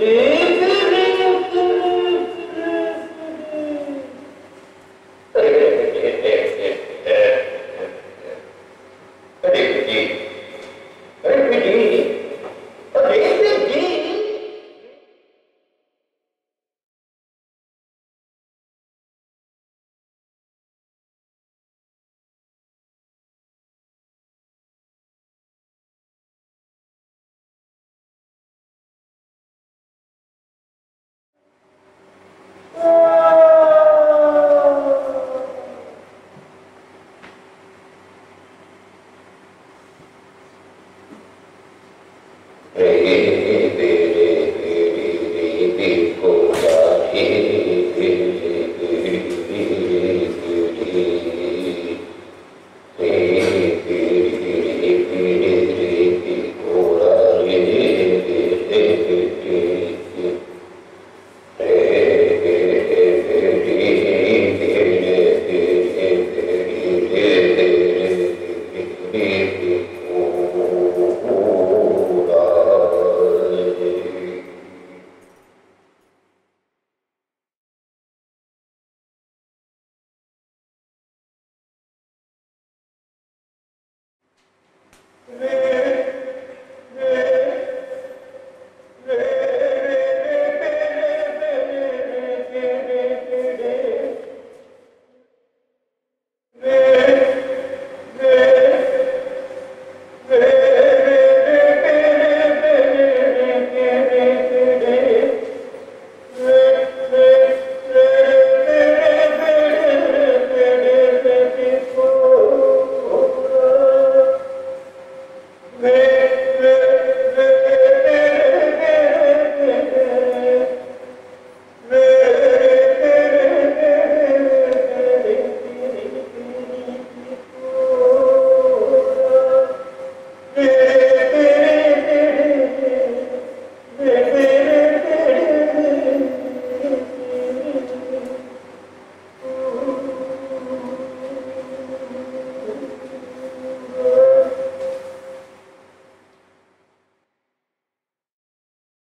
re,